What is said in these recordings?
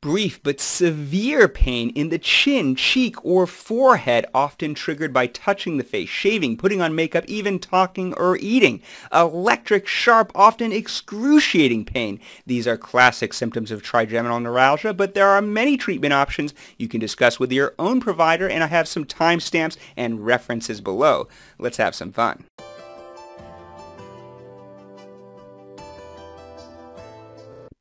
brief but severe pain in the chin, cheek, or forehead, often triggered by touching the face, shaving, putting on makeup, even talking or eating. Electric, sharp, often excruciating pain. These are classic symptoms of trigeminal neuralgia, but there are many treatment options you can discuss with your own provider, and I have some timestamps and references below. Let's have some fun.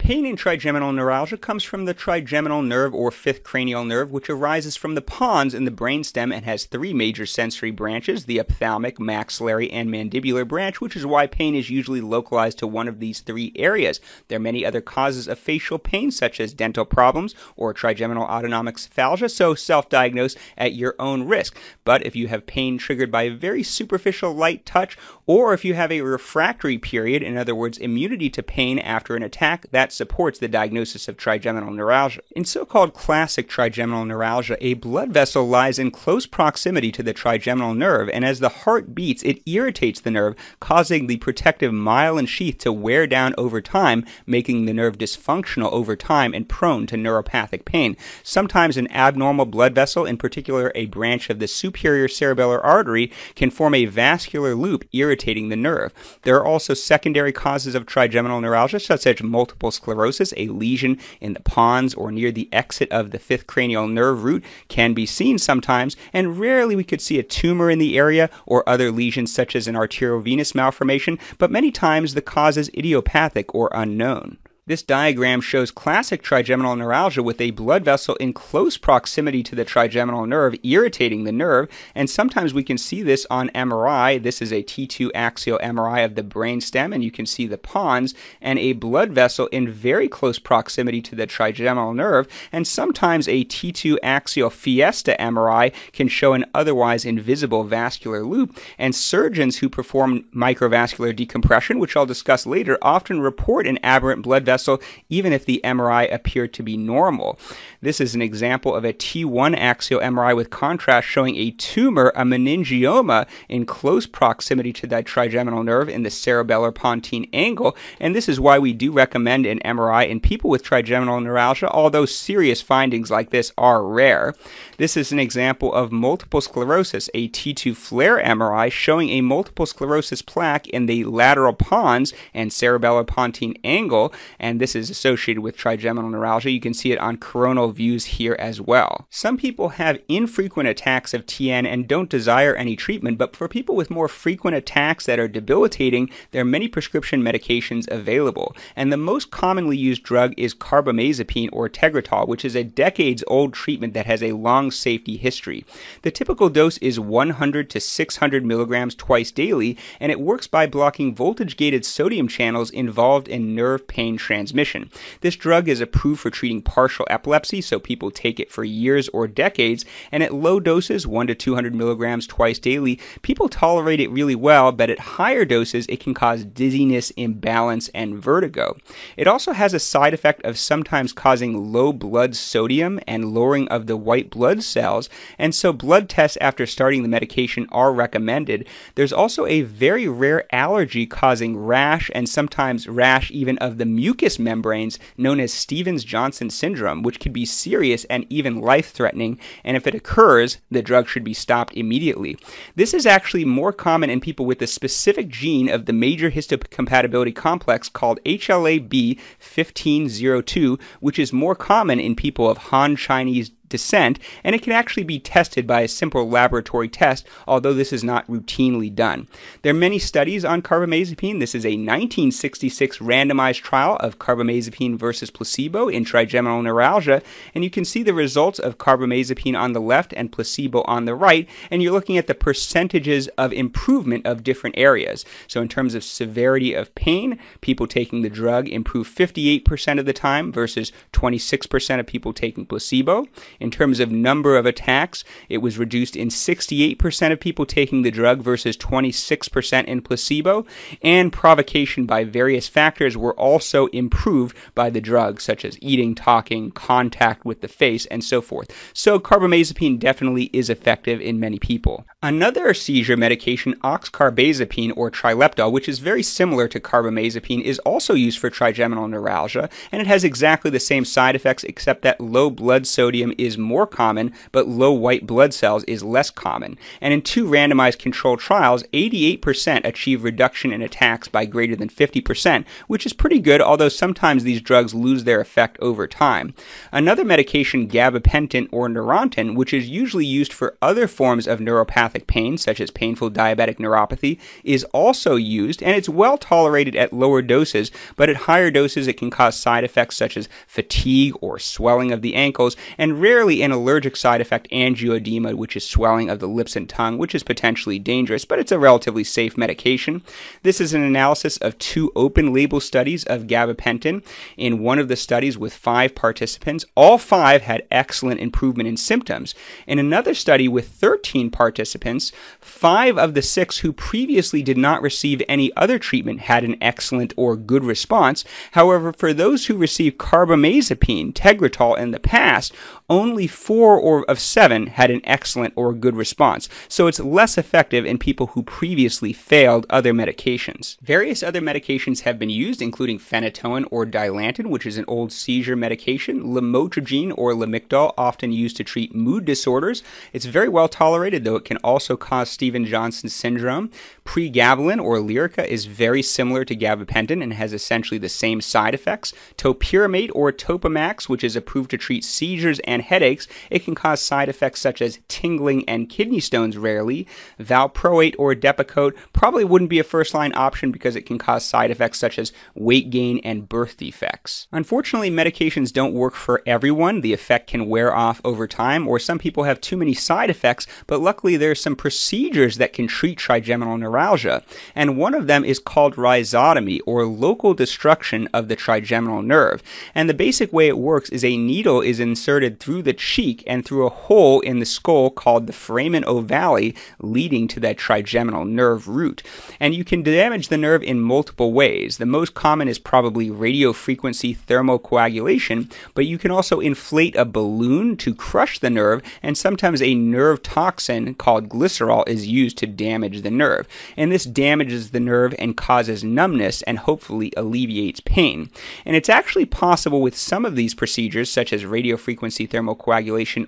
Pain in trigeminal neuralgia comes from the trigeminal nerve or fifth cranial nerve, which arises from the pons in the brainstem and has three major sensory branches, the ophthalmic, maxillary, and mandibular branch, which is why pain is usually localized to one of these three areas. There are many other causes of facial pain, such as dental problems or trigeminal autonomic cephalgia, so self-diagnose at your own risk. But if you have pain triggered by a very superficial light touch, or if you have a refractory period, in other words, immunity to pain after an attack, that supports the diagnosis of trigeminal neuralgia. In so-called classic trigeminal neuralgia, a blood vessel lies in close proximity to the trigeminal nerve, and as the heart beats, it irritates the nerve, causing the protective myelin sheath to wear down over time, making the nerve dysfunctional over time and prone to neuropathic pain. Sometimes an abnormal blood vessel, in particular a branch of the superior cerebellar artery, can form a vascular loop irritating the nerve. There are also secondary causes of trigeminal neuralgia, such as multiple sclerosis, a lesion in the pons or near the exit of the fifth cranial nerve root can be seen sometimes, and rarely we could see a tumor in the area or other lesions such as an arteriovenous malformation, but many times the cause is idiopathic or unknown. This diagram shows classic trigeminal neuralgia with a blood vessel in close proximity to the trigeminal nerve, irritating the nerve, and sometimes we can see this on MRI. This is a T2 axial MRI of the brainstem, and you can see the pons, and a blood vessel in very close proximity to the trigeminal nerve, and sometimes a T2 axial fiesta MRI can show an otherwise invisible vascular loop, and surgeons who perform microvascular decompression, which I'll discuss later, often report an aberrant blood vessel vessel, even if the MRI appeared to be normal. This is an example of a T1 axial MRI with contrast showing a tumor, a meningioma, in close proximity to that trigeminal nerve in the cerebellar pontine angle. And this is why we do recommend an MRI in people with trigeminal neuralgia, although serious findings like this are rare. This is an example of multiple sclerosis, a T2 FLAIR MRI showing a multiple sclerosis plaque in the lateral pons and cerebellar pontine angle. And and this is associated with trigeminal neuralgia. You can see it on coronal views here as well. Some people have infrequent attacks of TN and don't desire any treatment, but for people with more frequent attacks that are debilitating, there are many prescription medications available. And the most commonly used drug is carbamazepine or Tegretol, which is a decades old treatment that has a long safety history. The typical dose is 100 to 600 milligrams twice daily, and it works by blocking voltage gated sodium channels involved in nerve pain transmission. This drug is approved for treating partial epilepsy, so people take it for years or decades, and at low doses, 1 to 200 milligrams twice daily, people tolerate it really well, but at higher doses, it can cause dizziness, imbalance, and vertigo. It also has a side effect of sometimes causing low blood sodium and lowering of the white blood cells, and so blood tests after starting the medication are recommended. There's also a very rare allergy causing rash and sometimes rash even of the mucus mucous membranes known as Stevens Johnson syndrome, which could be serious and even life threatening. And if it occurs, the drug should be stopped immediately. This is actually more common in people with the specific gene of the major histocompatibility complex called HLA-B1502, which is more common in people of Han Chinese descent, and it can actually be tested by a simple laboratory test, although this is not routinely done. There are many studies on carbamazepine. This is a 1966 randomized trial of carbamazepine versus placebo in trigeminal neuralgia, and you can see the results of carbamazepine on the left and placebo on the right, and you're looking at the percentages of improvement of different areas. So in terms of severity of pain, people taking the drug improve 58% of the time versus 26% of people taking placebo. In terms of number of attacks, it was reduced in 68% of people taking the drug versus 26% in placebo, and provocation by various factors were also improved by the drug, such as eating, talking, contact with the face, and so forth. So carbamazepine definitely is effective in many people. Another seizure medication, oxcarbazepine or Trileptal, which is very similar to carbamazepine, is also used for trigeminal neuralgia, and it has exactly the same side effects except that low blood sodium is more common, but low white blood cells is less common. And in two randomized controlled trials, 88% achieve reduction in attacks by greater than 50%, which is pretty good, although sometimes these drugs lose their effect over time. Another medication, gabapentin or Neurontin, which is usually used for other forms of neuropathic pain, such as painful diabetic neuropathy, is also used, and it's well tolerated at lower doses, but at higher doses it can cause side effects such as fatigue or swelling of the ankles, and rarely an allergic side effect, angioedema, which is swelling of the lips and tongue, which is potentially dangerous, but it's a relatively safe medication. This is an analysis of two open label studies of gabapentin. In one of the studies with five participants, all five had excellent improvement in symptoms. In another study with 13 participants, five of the six who previously did not receive any other treatment had an excellent or good response. However, for those who received carbamazepine, Tegretol in the past, only four or of seven had an excellent or good response. So it's less effective in people who previously failed other medications. Various other medications have been used, including phenytoin or dilantin, which is an old seizure medication, lamotrigine or lamictal, often used to treat mood disorders. It's very well tolerated, though it can also cause Stevens-Johnson syndrome. Pregabalin or Lyrica is very similar to gabapentin and has essentially the same side effects. Topiramate or Topamax, which is approved to treat seizures and headaches, it can cause side effects such as tingling and kidney stones rarely. Valproate or Depakote probably wouldn't be a first line option because it can cause side effects such as weight gain and birth defects. Unfortunately, medications don't work for everyone. The effect can wear off over time, or some people have too many side effects, but luckily there are some procedures that can treat trigeminal neuralgia and one of them is called rhizotomy, or local destruction of the trigeminal nerve. And the basic way it works is a needle is inserted through the cheek and through a hole in the skull called the foramen ovale, leading to that trigeminal nerve root. And you can damage the nerve in multiple ways. The most common is probably radiofrequency thermocoagulation, but you can also inflate a balloon to crush the nerve, and sometimes a nerve toxin called glycerol is used to damage the nerve and this damages the nerve and causes numbness and hopefully alleviates pain. And it's actually possible with some of these procedures, such as radiofrequency thermocoagulation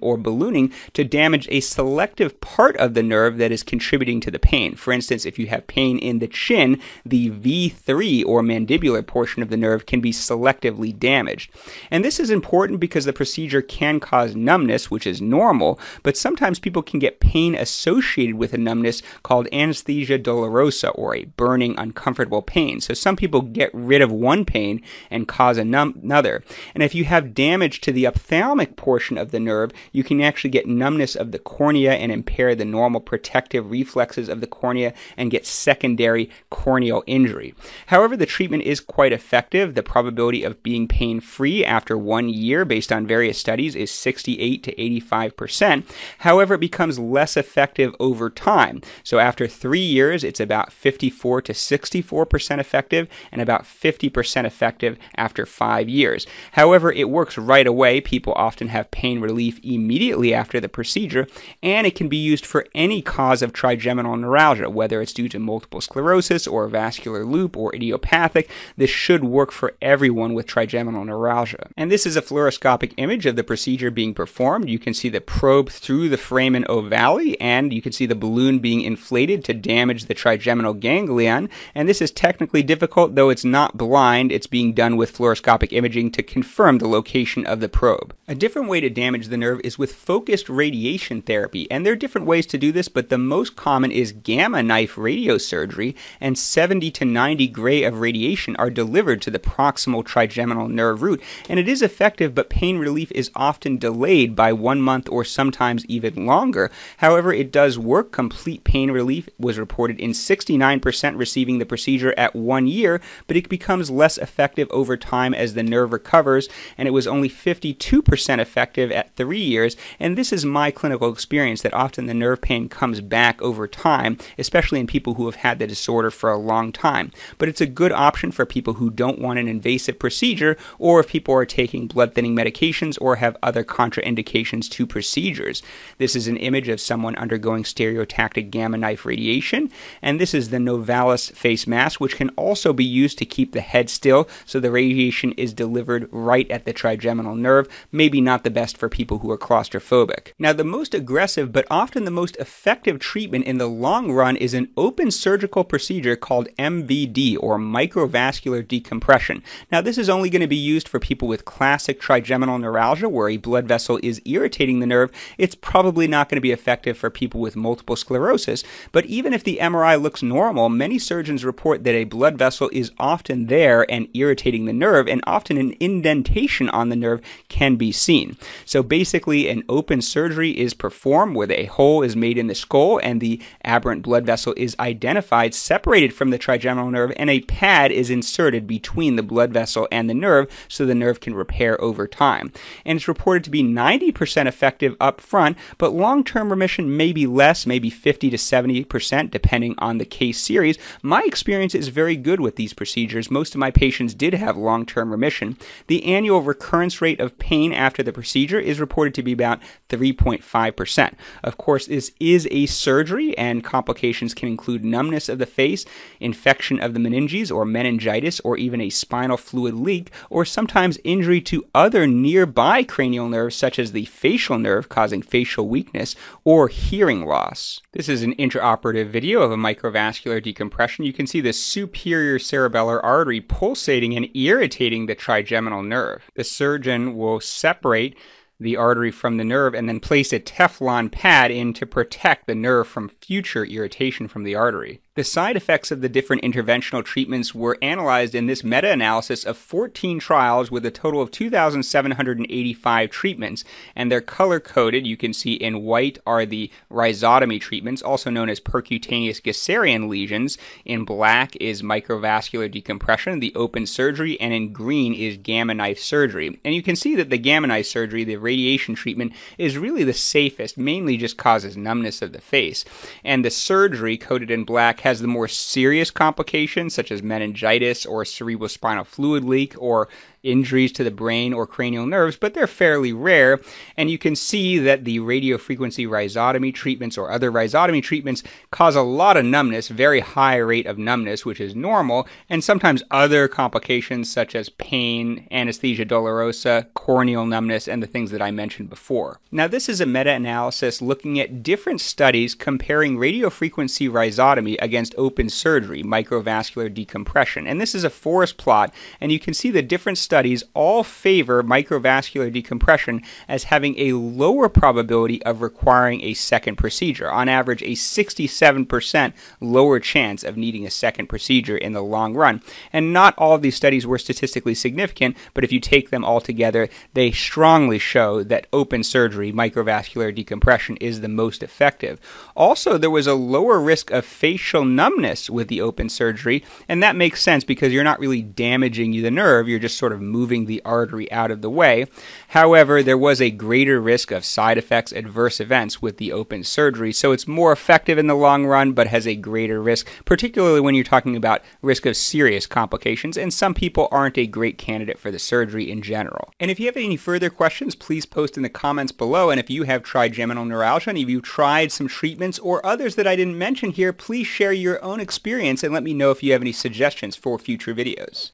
or ballooning, to damage a selective part of the nerve that is contributing to the pain. For instance, if you have pain in the chin, the V3 or mandibular portion of the nerve can be selectively damaged. And this is important because the procedure can cause numbness, which is normal, but sometimes people can get pain associated with a numbness called anesthesia dolorosa or a burning, uncomfortable pain. So some people get rid of one pain and cause another. And if you have damage to the ophthalmic portion of the nerve, you can actually get numbness of the cornea and impair the normal protective reflexes of the cornea and get secondary corneal injury. However, the treatment is quite effective. The probability of being pain free after one year, based on various studies, is 68 to 85%. However, it becomes less effective over time. So after three years, it's about 54 to 64% effective and about 50% effective after five years. However, it works right away. People often have pain relief immediately after the procedure, and it can be used for any cause of trigeminal neuralgia, whether it's due to multiple sclerosis or vascular loop or idiopathic. This should work for everyone with trigeminal neuralgia. And this is a fluoroscopic image of the procedure being performed. You can see the probe through the foramen ovale, and you can see the balloon being inflated to damage the trigeminal ganglion, and this is technically difficult, though it's not blind. It's being done with fluoroscopic imaging to confirm the location of the probe. A different way to damage the nerve is with focused radiation therapy, and there are different ways to do this, but the most common is gamma knife radiosurgery, and 70 to 90 gray of radiation are delivered to the proximal trigeminal nerve root, and it is effective, but pain relief is often delayed by one month or sometimes even longer. However, it does work. Complete pain relief was reported in 69% receiving the procedure at one year, but it becomes less effective over time as the nerve recovers, and it was only 52% effective at three years, and this is my clinical experience that often the nerve pain comes back over time, especially in people who have had the disorder for a long time. But it's a good option for people who don't want an invasive procedure or if people are taking blood thinning medications or have other contraindications to procedures. This is an image of someone undergoing stereotactic gamma knife radiation, and this is the Novalis face mask, which can also be used to keep the head still so the radiation is delivered right at the trigeminal nerve, maybe not the best for people who are claustrophobic. Now, the most aggressive but often the most effective treatment in the long run is an open surgical procedure called MVD or microvascular decompression. Now, this is only going to be used for people with classic trigeminal neuralgia where a blood vessel is irritating the nerve. It's probably not going to be effective for people with multiple sclerosis, but even if the MRI looks normal, many surgeons report that a blood vessel is often there and irritating the nerve, and often an indentation on the nerve can be seen. So basically, an open surgery is performed where a hole is made in the skull and the aberrant blood vessel is identified, separated from the trigeminal nerve, and a pad is inserted between the blood vessel and the nerve so the nerve can repair over time. And it's reported to be 90% effective up front, but long term remission may be less, maybe 50 to 70%, depending on the case series. My experience is very good with these procedures. Most of my patients did have long term remission. The annual recurrence rate of pain after the procedure is reported to be about 3.5%. Of course, this is a surgery, and complications can include numbness of the face, infection of the meninges or meningitis, or even a spinal fluid leak, or sometimes injury to other nearby cranial nerves, such as the facial nerve, causing facial weakness, or hearing loss. This is an intraoperative video of a microvascular decompression. You can see the superior cerebellar artery pulsating and irritating the trigeminal nerve. The surgeon will separate the artery from the nerve and then place a Teflon pad in to protect the nerve from future irritation from the artery. The side effects of the different interventional treatments were analyzed in this meta analysis of 14 trials with a total of 2,785 treatments, and they're color coded. You can see in white are the rhizotomy treatments, also known as percutaneous Gasserian lesions. In black is microvascular decompression, the open surgery, and in green is gamma knife surgery. And you can see that the gamma knife surgery, the radiation treatment, is really the safest, mainly just causes numbness of the face. And the surgery, coded in black, has the more serious complications such as meningitis or cerebrospinal fluid leak or injuries to the brain or cranial nerves, but they're fairly rare. And you can see that the radiofrequency rhizotomy treatments or other rhizotomy treatments cause a lot of numbness, very high rate of numbness, which is normal, and sometimes other complications such as pain, anesthesia dolorosa, corneal numbness, and the things that I mentioned before. Now, this is a meta analysis looking at different studies comparing radiofrequency rhizotomy against open surgery, microvascular decompression. And this is a forest plot, and you can see the different studies all favor microvascular decompression as having a lower probability of requiring a second procedure. On average, a 67% lower chance of needing a second procedure in the long run. And not all of these studies were statistically significant, but if you take them all together, they strongly show that open surgery, microvascular decompression, is the most effective. Also, there was a lower risk of facial numbness with the open surgery, and that makes sense because you're not really damaging the nerve, you're just sort of moving the artery out of the way. However, there was a greater risk of side effects, adverse events with the open surgery, so it's more effective in the long run, but has a greater risk, particularly when you're talking about risk of serious complications, and some people aren't a great candidate for the surgery in general. And if you have any further questions, please post in the comments below, and if you have trigeminal neuralgia, and if you've tried some treatments or others that I didn't mention here, please share your own experience and let me know if you have any suggestions for future videos.